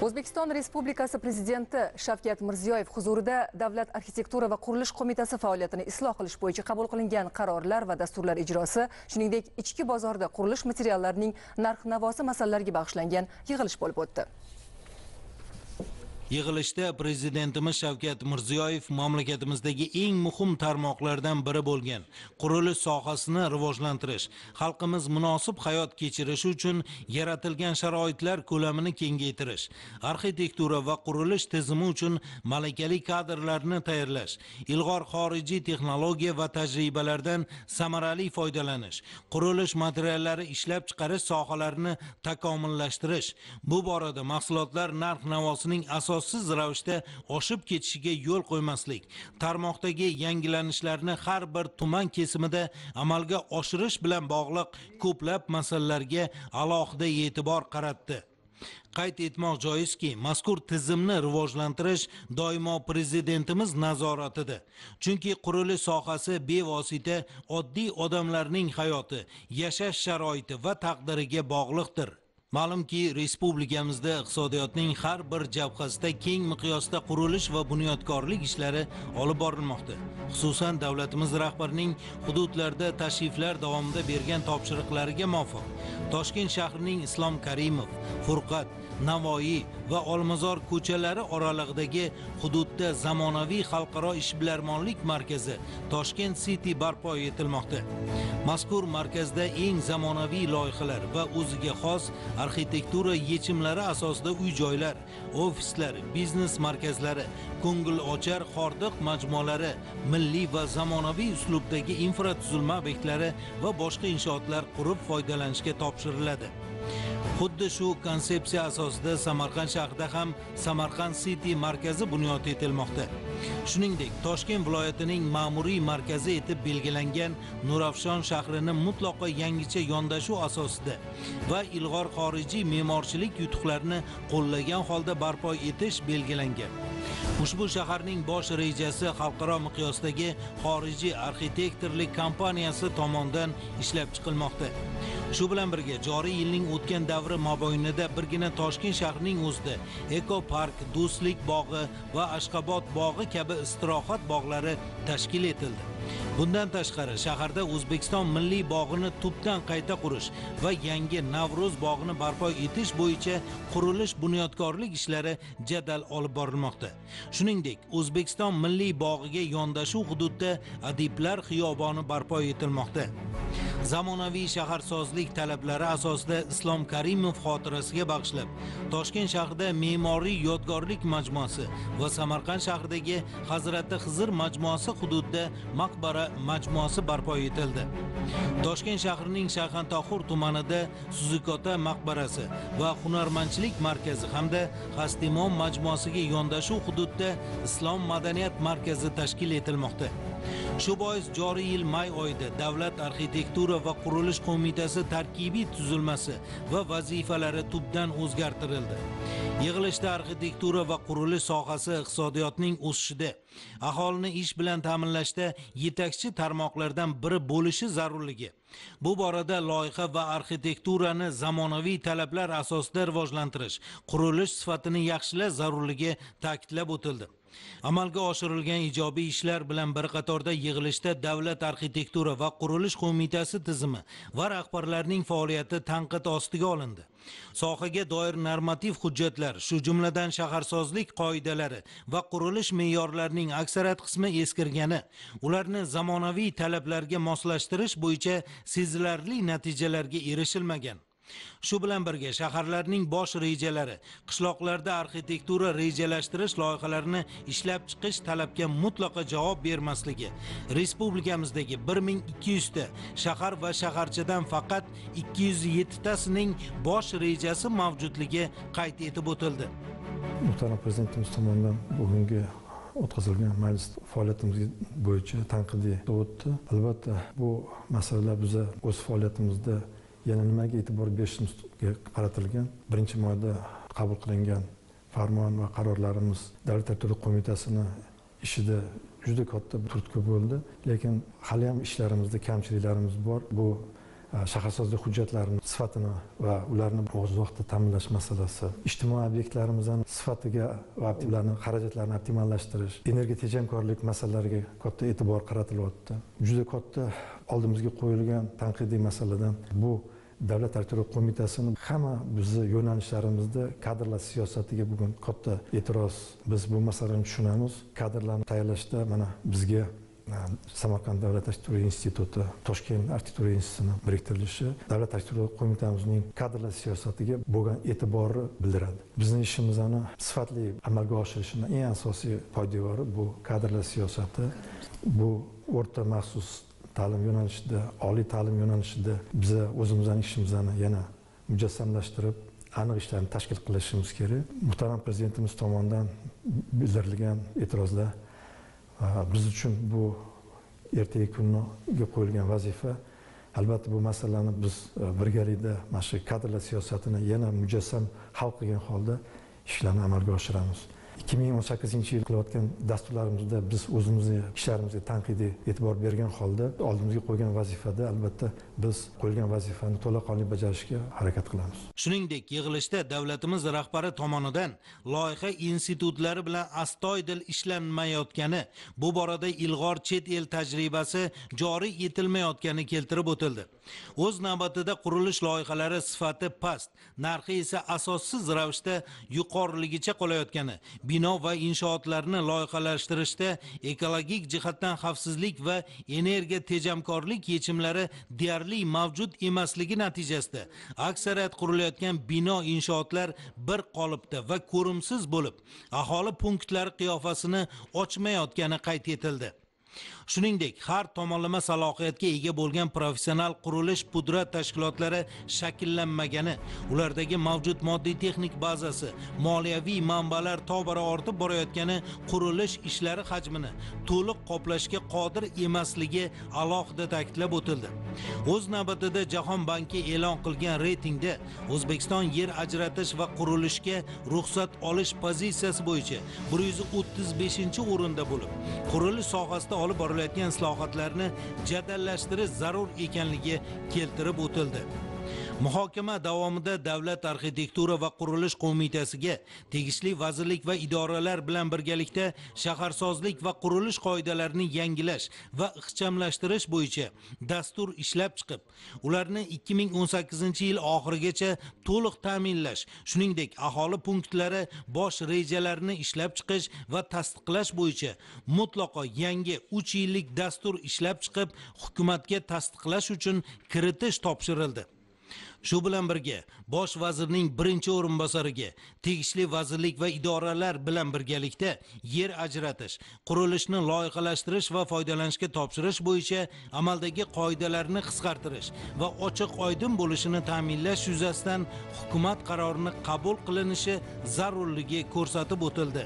o'zbekiston respublikasi prezidenti shavkat mirziyoyev huzurida davlat arxitektura va qurilish qo'mitasi faoliyatini isloh qilish bo'yicha qabul qilingan qarorlar va dasturlar ijrosi shuningdek ichki bozorda qurilish materiallarining narx navosi masalalariga bag'ishlangan yig'ilish bo'lib o'tdi. Yig'ilishda prezidentimiz Shavkat Mirziyoyev mamlakatimizdagi eng muhim tarmoqlardan biri bo'lgan qurilish sohasini rivojlantirish, xalqimiz munosib hayot kechirishi uchun yaratilgan sharoitlar ko'lamini kengaytirish, arxitektura va qurilish tizimi uchun malakali kadrlarni tayyorlash, ilg'or xorijiy texnologiya va tajribalardan samarali foydalanish, qurilish materiallari ishlab chiqarish sohalarini takomillashtirish, bu borada mahsulotlar narx-navosining asosiy asossiz ravishda oshib ketishiga yo'l qo'ymaslik tarmoqdagi yangilanishlarni har bir tuman kesimida amalga oshirish bilan bog'liq ko'plab masalalarga alohida e'tibor qaratdi. Qayd etmoq joizki mazkur tizimni rivojlantirish doimo prezidentimiz nazoratida chunki qurilish sohasi bevosita oddiy odamlarning hayoti yashash sharoiti va taqdiriga bog'liqdir. Ma'lumki, respublikamizda iqtisodiyotning har bir jabhasida keng miqyosda qurilish va bunyodkorlik ishlari olib borilmoqda. Xususan, davlatimiz rahbarining hududlarda tashriflar davomida bergan topshiriqlariga muvofiq Toshkent shahrining Islom Karimov, Furqat, Navoiy va Olmazor ko'chalari oralig'idagi hududda zamonaviy xalqaro ishbilarmonlik markazi Toshkent City barpo etilmoqda. Mazkur markazda eng zamonaviy loyihalar va o'ziga xos arxitektura yechimlari asosida uy-joylar, ofislar, biznes markazlari, ko'ngil ochar hordiq majmualari, milliy va zamonaviy uslubdagi infratuzilma obyektlari va boshqa inshootlar qurib foydalanishga topshiriladi. Xuddi shu konsepsiya asosida samarqand shahrida ham samarqand city markazi bunyod etilmoqda. Shuningdek toshkent viloyatining ma'muriy markazi etib belgilangan nurafshon shahrini mutlaqo yangicha yondashuv asosida va ilg'or xorijiy me'morchilik yutuqlarini qo'llagan holda barpo etish belgilangan. Ushbu shaharning bosh rejasi xalqaro miqyosdagi xorijiy arxitektorlik kompaniyasi tomonidan ishlab chiqilmoqda. Shu bilan birga joriy yilning o'tgan davri mobaynida birgina toshkent shahrining o'zida eko park do'stlik bog'i va ashqobod bog'i kabi istirohat bog'lari tashkil etildi. Bundan tashqari shaharda o'zbekiston milliy bog'ini tubdan qayta qurish va yangi navro'z bog'ini barpo etish bo'yicha qurilish bunyodkorlik ishlari jadal olib borilmoqda. Shuningdek o'zbekiston milliy bog'iga yondashuv hududda adiblar xiyoboni barpo etilmoqda. Zamonaviy shaharsozlik talablari asosida islom karimov xotirasiga bag'ishlab toshkent shahrida me'moriy yodgorlik majmuasi va samarqand shahridagi hazrati xizr majmuasi hududida maqbara majmuasi barpo etildi. Toshkent shahrining shayxontohur tumanida suzukota maqbarasi va hunarmandchilik markazi hamda Xastimon majmuasiga yondashuv hududda islom madaniyat markazi tashkil etilmoqda. Shu bois joriy yil may oyida davlat arxitektura va qurilish qo'mitasi tarkibiy tuzilmasi va vazifalari tubdan o'zgartirildi. Yig'ilishda arxitektura va qurilish sohasi iqtisodiyotning o'sishida aholini ish bilan ta'minlashda yetakchi tarmoqlardan biri bo'lishi zarurligi. Bu borada loyiha va arxitekturani zamonaviy talablar asosida rivojlantirish qurilish sifatini yaxshilash zarurligi ta'kidlab o'tildi. Amalga oshirilgan ijobiy ishlar bilan bir qatorda yig'ilishda davlat arxitektura va qurilish qo'mitasi tizimi va rahbarlarning faoliyati tanqid ostiga olindi. Sohaga doir normativ hujjatlar shu jumladan shaharsozlik qoidalari va qurilish me'yorlarining aksariyat qismi eskirgani ularni zamonaviy talablarga moslashtirish bo'yicha sezilarli natijalarga erishilmagan. Shu bilan birga shaharlarning bosh rejalari qishloqlarda arxitektura rejalashtirish loyihalarini ishlab chiqish talabga mutlaqo javob bermasligi. Respublikamizdagi 1200 ta shahar va shaharchadan faqat 207 tasining bosh rejasi mavjudligi qayd etib o'tildi. Muhtaram prezidentimiz tomonidan bugungi o'tkazilgan majlis faoliyatimiz bo'yicha tanqidiy o'tdi. Albatta bu masalalar biza o'z faoliyatimizda yana nimaga e'tibor berishimizga qaratilgan birinchi moyda qabul qilingan farmon va qarorlarimiz davlat tartibot qo'mitasini ishida juda katta turtki bo'ldi. Lekin hali ham ishlarimizda kamchiliklarimiz bor. Bu Э, shaharsozlik hujjatlarini sifatini va ularni o'z vaqtida ta'minlash masalasi ijtimoiy obyektlarimizni sifatiga va ularni xarajatlarini optimallashtirish energiya tejamkorlik masalalariga katta e'tibor qaratilyapti. Juda katta oldimizga qo'yilgan tanqidiy masaladan bu davlat arxeolog qo'mitasini hamma bizni yo'nalishlarimizda kadrlar siyosatiga bugun katta e'tiroz. Biz bu masalani tushunamiz kadrlarni tayyorlashda mana bizga samarqand davlat arxitektura instituti toshkent arxitektura institutini biriktirilishi davlat arxitektura qo'mitamizning kadrlar siyosatiga bo'lgan e'tiborni bildiradi bizni ishimizni sifatli amalga oshirishini eng asosiy poydevori bu kadrlar siyosati bu o'rta maxsus ta'lim yo'nalishida oliy ta'lim yo'nalishida biza o'zimizni ishimizni yana mujassamlashtirib aniq ishlarni tashkil qilishimiz kerak. Muhtaram prezidentimiz tomonidan bildirilgan e'tirozlar biz uchun bu ertangi kunga qo'yilgan vazifa albatta bu masalani biz e, birgalikda mana shu kadrlar siyosatini yana mujassam hal qilgan holda ishlarni amalga oshiramiz. Ikki ming o'n sakkizinchi yil qilayotgan dasturlarimizda biz o'zimizni ishlarimizga tanqidiy e'tibor bergan holda oldimizga qo'ygan vazifada albatta biz qo'yilgan vazifani to'laqonli bajarishga harakat qilamiz. Shuningdek yig'ilishda davlatimiz rahbari tomonidan loyiha institutlari bilan astoydil ishlanmayotgani bu borada ilg'or chet el tajribasi joriy etilmayotgani keltirib o'tildi. O'z navbatida qurilish loyihalari sifati past narxi esa asossiz ravishda yuqoriligicha qolayotgani. Bino va inshootlarni loyihalashtirishda ekologik jihatdan xavfsizlik va energiya tejamkorlik yechimlari deyarli mavjud emasligi natijasida. Aksariyat qurilayotgan bino inshootlar bir qolipda va ko'rimsiz bo'lib aholi punktlari qiyofasini ochmayotgani qayd etildi. Shuningdek har tomonlama salohiyatga ega bo'lgan professional qurilish pudrat tashkilotlari shakllanmagani ulardagi mavjud moddiy texnik bazasi moliyaviy manbalar tobora ortib borayotgani qurilish ishlari hajmini to'liq qoplashga qodir emasligi alohida ta'kidlab o'tildi. O'z navbatida jahon banki e'lon qilgan reytingda o'zbekiston yer ajratish va qurilishga ruxsat olish pozitsiyasi bo'yicha bir yuz o'ttiz beshinchi o'rinda bo'lib qurilish sohasida olib borilayotgan islohotlarni jadallashtirish zarur ekanligi keltirib o'tildi. Muhokama davomida davlat arxitektura va qurilish qo'mitasiga tegishli vazirlik va idoralar bilan birgalikda shaharsozlik va qurilish qoidalarini yangilash va ixchamlashtirish bo'yicha dastur ishlab chiqib ularni 2018 yil oxirigacha to'liq ta'minlash shuningdek aholi punktlari bosh rejalarini ishlab chiqish va tasdiqlash bo'yicha mutlaqo yangi 3 yillik dastur ishlab chiqib hukumatga tasdiqlash uchun kiritish topshirildi. Shu bilan birga bosh vazirning birinchi o'rinbosariga tegishli vazirlik va idoralar bilan birgalikda yer ajratish qurilishni loyihalashtirish va foydalanishga topshirish bo'yicha amaldagi qoidalarni qisqartirish va ochiq oydin bo'lishini ta'minlash yuzasidan hukumat qarorini qabul qilinishi zarurligi ko'rsatib o'tildi.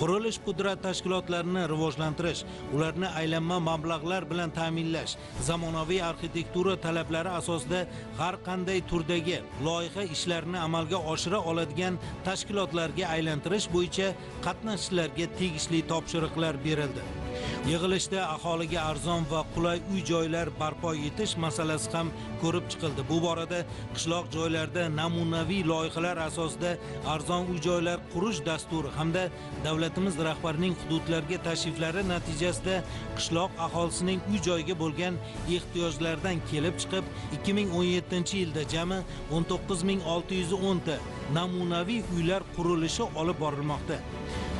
Qurilish pudrat tashkilotlarini rivojlantirish ularni aylanma mablag'lar bilan ta'minlash zamonaviy arxitektura talablari asosida har qanday turdagi loyiha ishlarini amalga oshira oladigan tashkilotlarga aylantirish bo'yicha qatnashchilarga tegishli topshiriqlar berildi. Yig'ilishda aholiga arzon va qulay uy joylar barpo etish masalasi ham ko'rib chiqildi. Bu borada qishloq joylarda namunaviy loyihalar asosida arzon uy joylar qurish dasturi hamda davlatimiz rahbarining hududlarga tashriflari natijasida qishloq aholisining uy joyga bo'lgan ehtiyojlaridan kelib chiqib 2017 yilda jami 19610 ta namunaviy uylar qurilishi olib borilmoqda.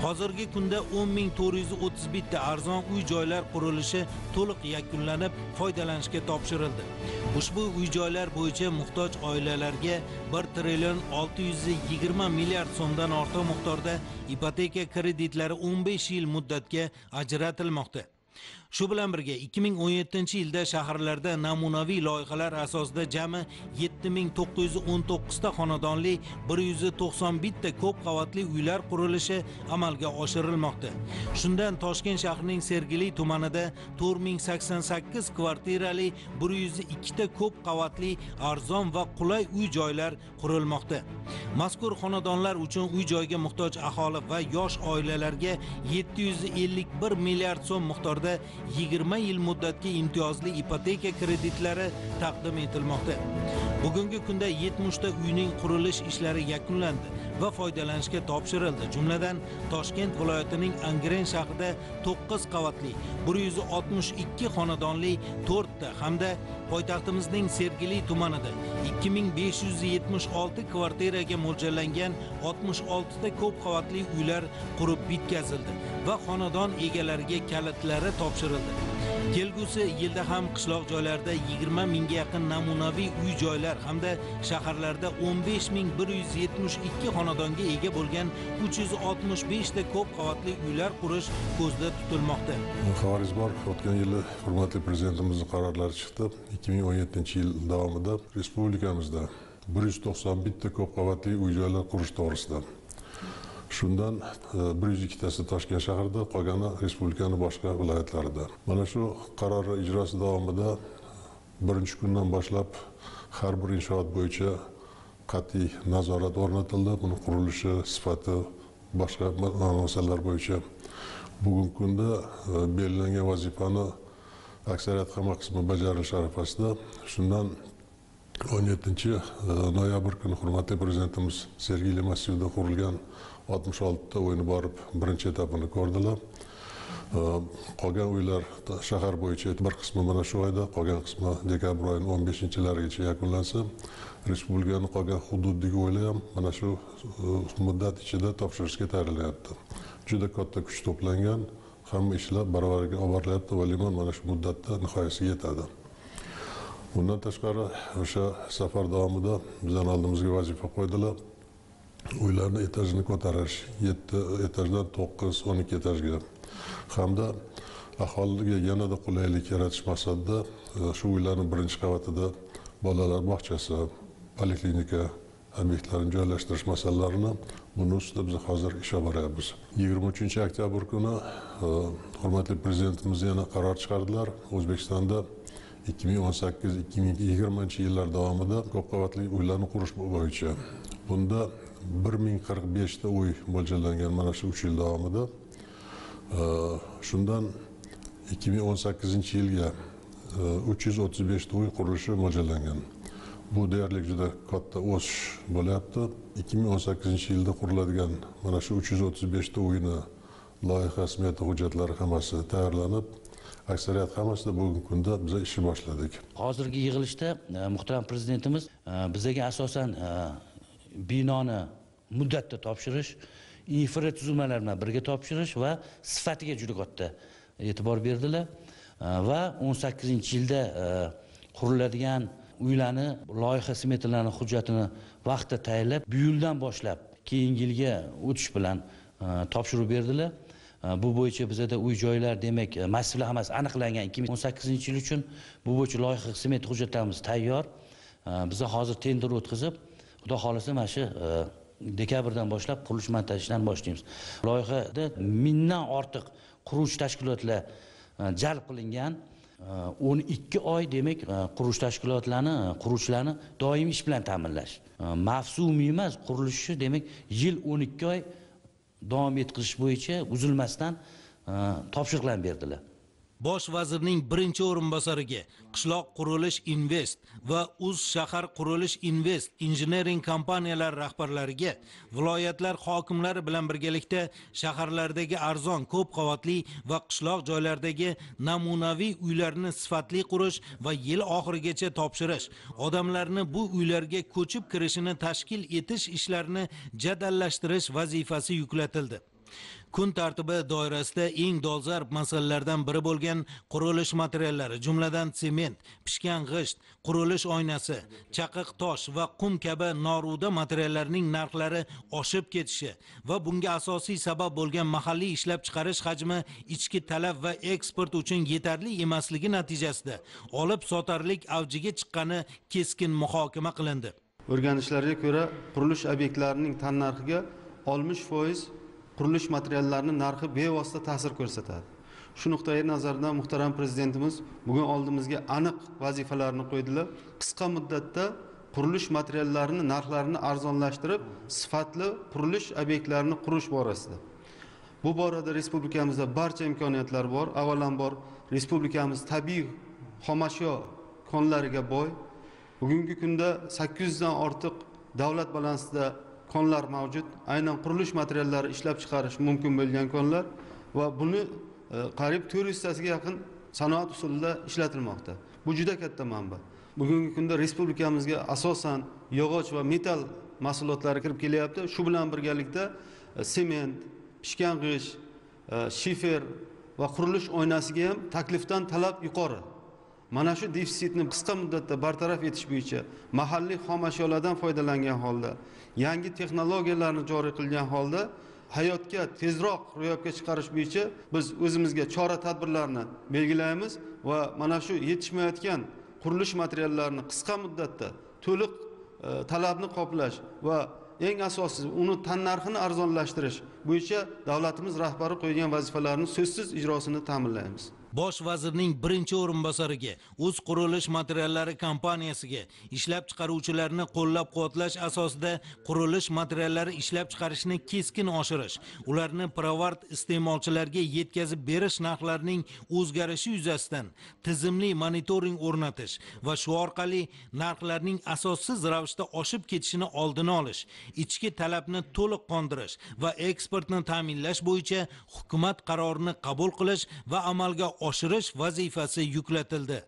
Hozirgi kunda 10431 ta arzon uy joylar qurilishi to'liq yakunlanib foydalanishga topshirildi. Ushbu uy joylar bo'yicha muhtoj oilalarga 1 trillion 620 milliard so'mdan ortiq miqdorda ipoteka kreditlari 15 yil muddatga ajratilmoqda. Shu bilan birga 2017 yilda shaharlarda namunaviy loyihalar asosida jami 7919 ta xonadonli 191 ta ko'p qavatli uylar qurilishi amalga oshirilmoqda. Shundan toshkent shahrining sergeli tumanida 4088 kvartirali 102 ta ko'p qavatli arzon va qulay uy joylar qurilmoqda. Mazkur xonadonlar uchun uy joyga muhtoj aholi va yosh oilalarga 751 milliard so'm miqdorda yigirma yil muddatga imtiyozli ipoteka kreditlari taqdim etilmoqda. Bugungi kunda yetmishta uyning qurilish ishlari yakunlandi va foydalanishga topshirildi. Jumladan toshkent viloyatining angren shahrida to'qqiz qavatli bir yuz oltmish ikki xonadonli to'rtta hamda poytaxtimizning sergeli tumanida ikki ming besh yuz yetmish olti kvartiraga mo'ljallangan oltmish oltita ko'p qavatli uylar qurib bitkazildi va xonadon egalariga kalitlari topshirildi. Kelgusi yilda ham qishloq joylarda yigirma mingga yaqin namunaviy uy joylar hamda shaharlarda o'n besh ming bir yuz yetmish ikki xonadonga ega bo'lgan 365 ta ko'p qavatli uylar qurish ko'zda tutilmoqda. Xabaringiz bor. O'tgan yili hurmatli prezidentimizni qarorlari chiqdi. ikki ming o'n yettinchi yil davomida respublikamizda 191 ta ko'p qavatli uy joylar qurish to'g'risida. Shundan e, bir yuz ikkitasi toshkent shahrida qolgani respublikani boshqa viloyatlarida. Mana shu qaror ijrosi davomida birinchi kundan boshlab har bir inshoot bo'yicha qat'iy nazorat o'rnatildi. Buni qurilishi sifati boshqa masalalar bo'yicha. Bugungi kunda e, belgilangan vazifani aksariyat hamma qismi bajarilishi arafasida. Shundan o'n yettinchi e, noyabr kuni hurmatli prezidentimiz sergey masjidida qurilgan oltmish oltita uyni borib birinchi etapini ko'rdilar. Qolgan uylar shahar bo'yicha bir qismi mana shu oyda qolgan qismi dekabr oyining o'n beshinchilarigacha yakunlansa respublikani qolgan hududdagi uylar ham mana shu muddat ichida topshirishga tayyorlanyapti. Juda katta kuch to'plangan hamma ishlar baravariga olib borilyapti va limon mana shu muddatda nihoyasiga yetadi. Bundan tashqari o'sha safar davomida bizani oldimizga vazifa qo'ydilar. Uylarni etajini ko'tarish yetti etajdan to'qqiz o'n ikki etajga. Hamda aholiga yanada qulaylik yaratish maqsadida e, shu uylarni birinchi qavatida bolalar bog'chasi poliklinika obyektlarini joylashtirish masalalarini buni ustida biz hozir ish olib boryapmiz. Yigirma uchinchi oktyabr kuni e, hurmatli prezidentimiz yana qaror chiqardilar. O'zbekistonda ikki ming o'n sakkiz ikki ming yigirmanchi yillar davomida ko'p qavatli uylarni qurish bo'yicha. Bunda bir ming qirq beshta uy mo'ljallangan mana shu uch yil davomida. Shundan ikki ming o'n sakkizinchi yilga uch yuz o'ttiz beshta uy qurilishi mo'ljallangan. Bu deyarli juda katta o'sish bo'lyapti. ikki ming o'n sakkizinchi yilda quriladigan mana shu uch yuz o'ttiz beshta uyni loyiha smeta hujjatlari hammasi tayyorlanib aksariyat hammasida bugungi kunda biz ishni boshladik. Hozirgi yig'ilishda e, muhtaram prezidentimiz e, bizaga asosan e, binoni muddatda topshirish infratuzilmalar bilan birga topshirish va sifatiga juda katta e'tibor berdilar. Va o'n sakkizinchi yilda e, quriladigan uylarni loyiha smetalarni hujjatini vaqtida tayyorlab bu yildan boshlab keyingi yilga o'tish bilan e, topshirib berdilar. Bu bo'yicha bizada uy joylar demak e, massivlar hammasi aniqlangan ikki ming o'n sakkizinchi yil uchun bu bo'yicha loyiha smet hujjatlarimiz tayyor. Biza hozir tender o'tkazib xudo xohlasa mana shu e, dekabrdan boshlab qurilish montaj ishlarini boshlaymiz. Loyihada mingdan ortiq quruvchi tashkilotlar e, jalb qilingan. E, o'n ikki oy demak qurilish tashkilotlarini quruvchilarni doimiy ish bilan ta'minlash. Mavsumiy emas qurilishni demak yil o'n ikki oy davom etkazish bo'yicha uzilmasdan topshiriqlarni berdilar. Bosh vazirning birinchi o'rinbosariga qishloq qurilish invest va uz shahar qurilish invest injenering kompaniyalari rahbarlariga viloyatlar hokimlari bilan birgalikda shaharlardagi arzon ko'p qavatli va qishloq joylardagi namunaviy uylarni sifatli qurish va yil oxirigacha topshirish odamlarni bu uylarga ko'chib kirishini tashkil etish ishlarini jadallashtirish vazifasi yuklatildi. Kun tartibi doirasida eng dolzarb masalalardan biri bo'lgan qurilish materiallari jumladan sement pishgan g'isht qurilish oynasi chaqiq tosh va qum kabi noruda materiallarning narxlari oshib ketishi va bunga asosiy sabab bo'lgan mahalliy ishlab chiqarish hajmi ichki talab va eksport uchun yetarli emasligi natijasida olib sotarlik avjiga chiqqani keskin muhokama qilindi. O'rganishlarga ko'ra qurilish obyektlarining tannarxiga oltmish foiz qurilish materiallarining narxi bevosita ta'sir ko'rsatadi. Shu nuqtai nazardan muhtaram prezidentimiz bugun oldimizga aniq vazifalarni qo'ydilar. Qisqa muddatda qurilish materiallarini narxlarini arzonlashtirib sifatli qurilish obyektlarini qurish borasida. Bu borada respublikamizda barcha imkoniyatlar bor. Avvalambor respublikamiz tabiiy xomashyo konlariga boy. Bugungi kunda sakkiz yuzdan ortiq davlat balansida konlar mavjud. Aynan qurilish materiallari ishlab chiqarish mumkin bo'lgan konlar va buni e, qariyb to'rt yuztasiga yaqin sanoat usulida ishlatilmoqda. Bu juda katta manba. Bugungi kunda respublikamizga asosan yog'och va metal mahsulotlari kirib kelyapti. Shu bilan birgalikda e, sement pishgan g'isht e, shifer va qurilish oynasiga ham taklifdan talab yuqori. Mana shu defitsitni qisqa muddatda bartaraf etish bo'yicha mahalliy xom ashyolardan foydalangan holda yangi texnologiyalarni joriy qilgan holda hayotga tezroq ro'yobga chiqarish bo'yicha biz o'zimizga chora tadbirlarni belgilaymiz va mana shu yetishmayotgan qurilish materiallarini qisqa muddatda to'liq e, talabni qoplash va eng asosiysi uni tannarxini arzonlashtirish bo'yicha davlatimiz rahbari qo'ygan vazifalarni so'zsiz ijrosini ta'minlaymiz. Bosh vazirning birinchi o'rinbosariga o'z qurilish materiallari kompaniyasiga ishlab chiqaruvchilarni qo'llab quvvatlash asosida qurilish materiallari ishlab chiqarishni keskin oshirish ularni pirovard iste'molchilarga yetkazib berish narxlarining o'zgarishi yuzasidan tizimli monitoring o'rnatish va shu orqali narxlarning asossiz ravishda oshib ketishini oldini olish ichki talabni to'liq qondirish va eksportni ta'minlash bo'yicha hukumat qarorini qabul qilish va amalga oshirish vazifasi yuklatildi.